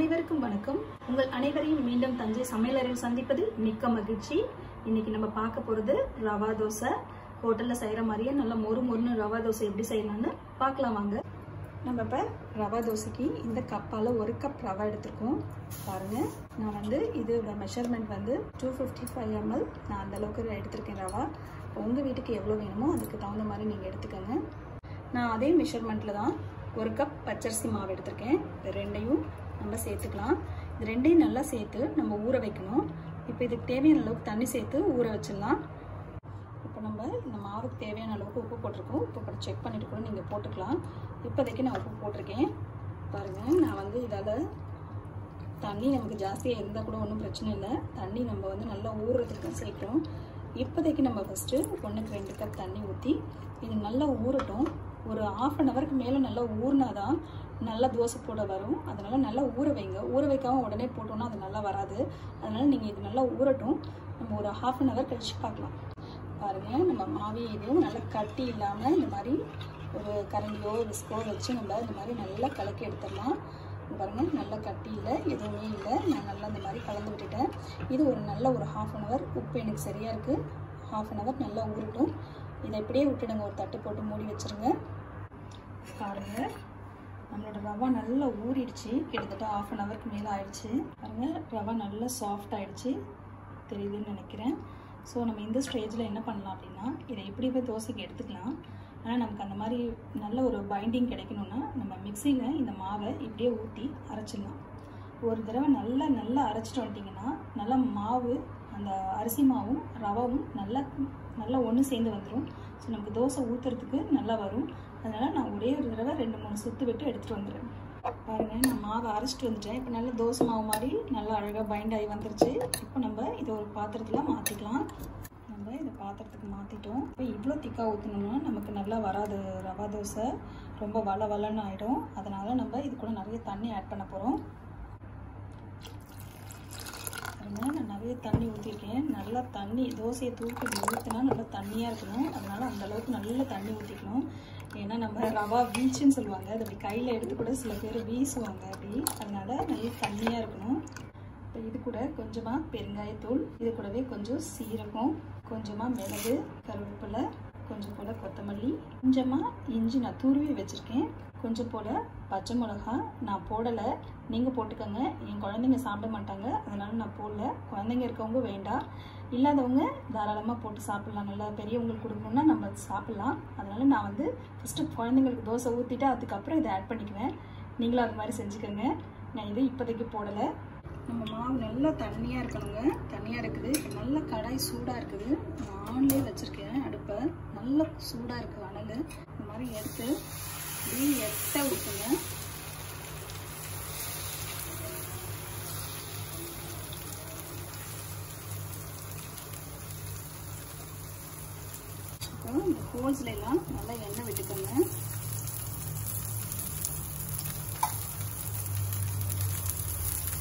அனைவருக்கும் வணக்கம். உங்கள் அனைவரையும் மீண்டும் தஞ்சை சமையலறையில் சந்திப்பது மிக்க மகிழ்ச்சி. இன்னைக்கு நம்ம பார்க்க போறது ரவா தோசை. ஹோட்டல்ல செய்யற மாதிரியே நல்ல மொறு மொறுன்னு ரவா தோசை எப்படி செய்யலாம்னு பார்க்கலாம் வாங்க. நம்ம இப்போ ரவா தோசைக்கு இந்த கப்பால் ஒரு கப் ரவா எடுத்திருக்கோம். பாருங்க. நான் வந்து இதோட மெஷர்மெண்ட் வந்து டூ ஃபிஃப்டி ஃபைவ் எம்எல் நான் அந்தளவுக்கு எடுத்திருக்கேன் ரவா. உங்கள் வீட்டுக்கு எவ்வளோ வேணுமோ அதுக்கு தகுந்த மாதிரி நீங்கள் எடுத்துக்கோங்க. நான் அதே மெஷர்மெண்ட்டில் தான் ஒரு கப் பச்சரிசி மாவு எடுத்திருக்கேன். ரெண்டையும் நம்ம சேர்த்துக்கலாம். இது ரெண்டையும் நல்லா சேர்த்து நம்ம ஊற வைக்கணும். இப்போ இதுக்கு தேவையான அளவுக்கு தண்ணி சேர்த்து ஊற வச்சிடலாம். இப்போ நம்ம இந்த மாவுக்கு தேவையான அளவுக்கு உப்பு போட்டிருக்கோம். உப்பு கூட செக் பண்ணிட்டு கூட நீங்கள் போட்டுக்கலாம். இப்போதைக்கு நான் உப்பு போட்டிருக்கேன். பாருங்கள் நான் வந்து இதால் தண்ணி நமக்கு ஜாஸ்தியாக இருந்தால் கூட ஒன்றும் பிரச்சனை இல்லை. தண்ணி நம்ம வந்து நல்லா ஊறுறதுக்கு தான் சேர்க்குறோம். இப்போதைக்கு நம்ம ஃபஸ்ட்டு ஒன்றுக்கு ரெண்டு கப் தண்ணி ஊற்றி இது நல்லா ஊறட்டும். ஒரு ஆஃப் அன் ஹவருக்கு மேலே நல்லா ஊறினா தான் நல்லா தோசை போட வரும். அதனால் நல்லா ஊற வைங்க. ஊற வைக்காமல் உடனே போட்டோன்னா அது நல்லா வராது. அதனால் நீங்கள் இது நல்லா ஊறட்டும். நம்ம ஒரு ஹாஃப் அன் ஹவர் கழித்து பார்க்கலாம். பாருங்கள் நம்ம மாவி இதுவும் நல்லா கட்டி இல்லாமல் இந்த மாதிரி ஒரு கரண்டியோ விஸ்கோ வச்சு நம்ம இந்த மாதிரி நல்லா கலக்கி எடுத்துடலாம். பாருங்கள் நல்லா கட்டி இல்லை எதுவுமே இல்லை. நான் நல்லா இந்த மாதிரி கலந்து விட்டுட்டேன். இது ஒரு நல்ல ஒரு ஹாஃப் அன் ஹவர் உப்பு எனக்கு சரியாக இருக்குது ஹாஃப் அன் ஹவர் நல்லா ஊறட்டும். இதை இப்படியே விட்டுடுங்க. ஒரு தட்டு போட்டு மூடி வச்சுருங்க. பாருங்கள் நம்மளோட ரவா நல்லா ஊறிடுச்சு. கிட்டத்தட்ட ஆஃப் அன் ஹவருக்கு மேலே ஆயிடுச்சு. பாருங்கள் ரவா நல்லா சாஃப்ட் ஆயிடுச்சு. தெரியுதுன்னு நினைக்கிறேன். ஸோ நம்ம இந்த ஸ்டேஜில் என்ன பண்ணலாம் அப்படின்னா இதை எப்படி போய் தோசைக்கு எடுத்துக்கலாம். ஆனால் நமக்கு அந்த மாதிரி நல்ல ஒரு பைண்டிங் கிடைக்கணும்னா நம்ம மிக்சியில் இந்த மாவை இப்படியே ஊற்றி அரைச்சிடலாம். ஒரு தடவை நல்லா நல்லா அரைச்சிட்டு வந்துட்டிங்கன்னா நல்லா மாவு அந்த அரிசி மாவும் ரவாவும் நல்லா நல்லா ஒன்று சேர்ந்து வந்துடும் ஸோ நமக்கு தோசை ஊற்றுறதுக்கு நல்லா வரும். அதனால் நான் ஒரே ஒரு தடவை ரெண்டு மூணு சுற்று விட்டு எடுத்துகிட்டு வந்துடுறேன். பாருங்கள் நான் மாவை அரைச்சிட்டு வந்துட்டேன். இப்போ நல்லா தோசை மாவு மாதிரி நல்லா அழகாக பைண்ட் ஆகி வந்துருச்சு. இப்போ நம்ம இதை ஒரு பாத்திரத்தில் மாற்றிக்கலாம் பாத்திரத்துக்கு மாற்றிட்டோம் இப்போ இவ்வளோ திக்காக ஊற்றணும்னா நமக்கு நல்லா வராது. ரவா தோசை ரொம்ப வள வளன்னு ஆகிடும் அதனால் நம்ம இது கூட நிறைய தண்ணி ஆட் பண்ண போகிறோம் பாருங்கள் நான் நிறைய தண்ணி ஊற்றிருக்கேன் நல்லா தண்ணி தோசையை தூக்கி ஊற்றினா நல்லா தண்ணியாக இருக்கணும். அதனால் அந்தளவுக்கு நல்லா தண்ணி ஊற்றிக்கணும் ஏன்னா நம்ம ரவா வீச்சுன்னு சொல்லுவாங்க. அது அப்படி கையில் எடுத்து கூட சில பேர் வீசுவாங்க அப்படி. அதனால் நல்லா தண்ணியாக இருக்கணும். இப்போ இது கூட கொஞ்சமாக பெருங்காயத்தூள் இது கூடவே கொஞ்சம் சீரகம் கொஞ்சமாக மிளகு கருவேப்பிலை கொஞ்சம் போல் கொத்தமல்லி கொஞ்சமாக இஞ்சி நான் துருவி வச்சுருக்கேன். கொஞ்சம் போல் பச்சை மிளகா நான் போடலை. நீங்கள் போட்டுக்கோங்க. என் குழந்தைங்க சாப்பிட மாட்டாங்க. அதனால் நான் போடல. குழந்தைங்க இருக்கவங்க வேண்டாம். இல்லாதவங்க தாராளமாக போட்டு சாப்பிட்லாம். நல்லா பெரியவங்களுக்கு கொடுக்கணுன்னா நம்ம சாப்பிட்லாம். அதனால் நான் வந்து ஃபஸ்ட்டு குழந்தைங்களுக்கு தோசை ஊற்றிட்டு அதுக்கப்புறம் இதை ஆட் பண்ணிக்குவேன். நீங்களும் அது மாதிரி செஞ்சுக்கோங்க. நான் இது இப்போதைக்கு போடலை. நம்ம மாவு நல்லா தண்ணியாக இருக்கணுங்க. தண்ணியாக இருக்குது. நல்ல கடாய் சூடாக இருக்குது. நான் ஆன்லேயே வச்சுருக்கேன் அடுப்பை. நல்லா சூடாக இருக்குது அனல் இந்த மாதிரி எடுத்து இப்படி எட்ட ஊற்றுங்க அப்புறம் இந்த ஹோல்ஸ்லாம் நல்லா எண்ணெய் விட்டுக்கோங்க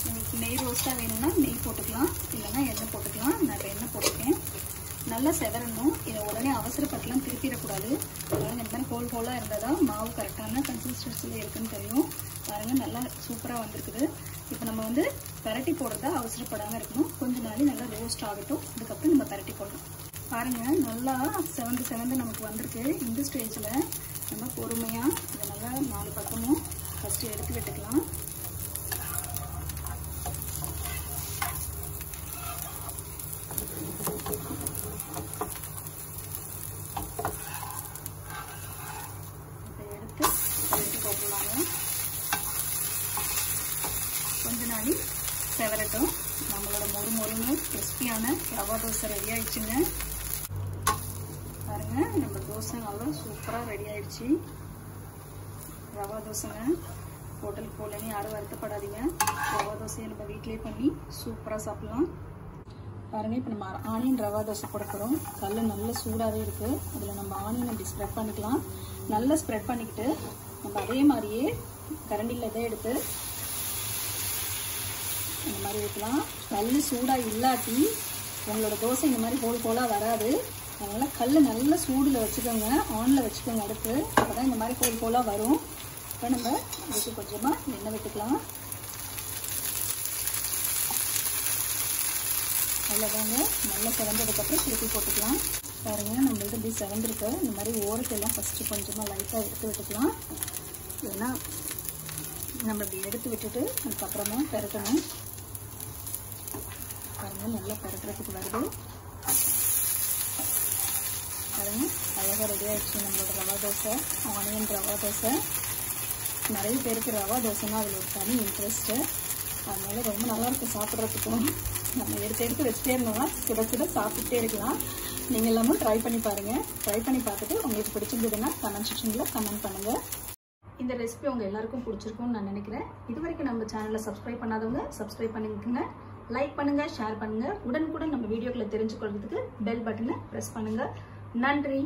உங்களுக்கு நெய் ரோஸ்ட்டாக வேணும்னா நெய் போட்டுக்கலாம். இல்லைன்னா எண்ணெய் போட்டுக்கலாம். நான் எண்ணெய் போட்டுக்கேன் நல்லா செதறணும். இதை உடனே அவசரப்பட்டுலாம் திருப்பிடக்கூடாது. பாருங்கள் இந்த மாதிரி ஹோல் ஹோலாக இருந்தால் தான் மாவு கரெக்டான கன்சிஸ்டன்சியில் இருக்குன்னு தெரியும். பாருங்கள் நல்லா சூப்பராக வந்திருக்குது. இப்போ நம்ம வந்து பரட்டி போடுறதா அவசரப்படாமல் இருக்கணும். கொஞ்ச நாள் நல்லா ரோஸ்ட் ஆகட்டும். அதுக்கப்புறம் நம்ம பரட்டி போடணும் பாருங்கள் நல்லா செவந்து செவந்து நமக்கு வந்திருக்கு. இந்த ஸ்டேஜில் நம்ம பொறுமையாக இதை நல்லா நாலு பக்கமும் ஃபஸ்ட்டு எடுத்து விட்டுக்கலாம் எடுத்து எடுத்து போட்டுருவாங்க முன்னாடி செவரட்டும். நம்மளோட மொறு மொறுன்னு கிறிஸ்பியான ரவா தோசை ரெடி ஆயிடுச்சுங்க. பாருங்க நம்ம தோசை நல்லா சூப்பராக ரெடி ஆயிடுச்சு. ரவா தோசைங்க ஹோட்டலுக்கு போகலன்னு யாரும் வருத்தப்படாதீங்க. ரவா தோசையை நம்ம வீட்டிலேயே பண்ணி சூப்பராக சாப்பிட்லாம். பாருங்க இப்போ நம்ம ஆனியன் ரவா தோசை கொடுக்குறோம் கல் நல்ல சூடாகவே இருக்குது அதில் நம்ம ஆனியன் அப்படி ஸ்ப்ரெட் பண்ணிக்கலாம். நல்லா ஸ்ப்ரெட் பண்ணிக்கிட்டு நம்ம அதே மாதிரியே கரண்டியில் இதை எடுத்து இந்த மாதிரி ஊற்றலாம் கல் சூடாக இல்லாட்டி உங்களோட தோசை இந்த மாதிரி ஹோல் ஹோலாக வராது. அதனால் கல் நல்ல சூடில் வச்சுக்கோங்க. ஆனில் வச்சுக்கோங்க அடுப்பு. அப்போ தான் இந்த மாதிரி ஹோல் ஹோலாக வரும். இப்போ நம்ம இதுக்கு கொஞ்சமாக எண்ணெய் விட்டுக்கலாம். அவ்வளோதாங்க நல்லா சிறந்ததுக்கப்புறம் திருப்பி போட்டுக்கலாம். பாருங்கள் நம்மளுக்கு இப்படி சிறந்திருக்கு இந்த மாதிரி ஓரத்தெல்லாம் ஃபஸ்ட்டு கொஞ்சமாக லைட்டாக எடுத்து விட்டுக்கலாம். ஏன்னா நம்ம இப்படி எடுத்து விட்டுட்டு அதுக்கப்புறமா பெருக்கணும் பாருங்கள் நல்லா பரட்டுறதுக்கு வருது. பாருங்க அழகாக ரெடி ஆயிடுச்சு நம்மளோட ரவா தோசை ஆனியன் ரவா தோசை. நிறைய பேருக்கு ரவா தோசைனா அதில் ஒரு தனி இன்ட்ரெஸ்ட்டு அதனால ரொம்ப நல்லா இருக்கும் சாப்பிட்றதுக்கும். நம்ம எடுத்து எடுத்து வச்சுட்டே இருந்தோம்னா சுட சுட சாப்பிட்டே இருக்கலாம். நீங்கள் எல்லாமும் ட்ரை பண்ணி பாருங்கள் ட்ரை பண்ணி பார்த்துட்டு உங்களுக்கு பிடிச்சிருந்ததுன்னா கமெண்ட் செக்ஷனில் கமெண்ட் பண்ணுங்கள் இந்த ரெசிபி உங்கள் எல்லாருக்கும் பிடிச்சிருக்கும்னு நான் நினைக்கிறேன். இது வரைக்கும் நம்ம சேனலை சப்ஸ்கிரைப் பண்ணாதவங்க சப்ஸ்கிரைப் பண்ணிக்கோங்க. லைக் பண்ணுங்கள் ஷேர் பண்ணுங்கள் உடனுக்குடன் நம்ம வீடியோக்களை தெரிஞ்சுக்கொள்றதுக்கு பெல் பட்டனை ப்ரெஸ் பண்ணுங்கள் நன்றி.